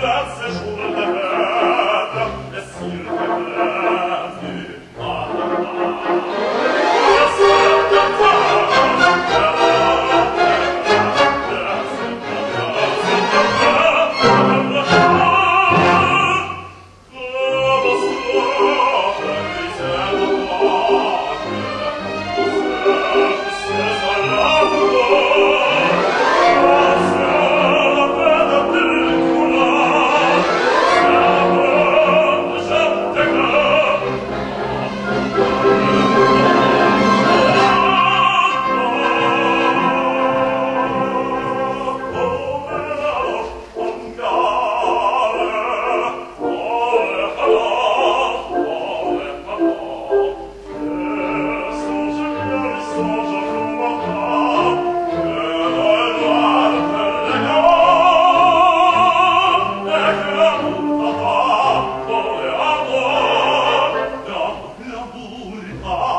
Blasse schon. Oh,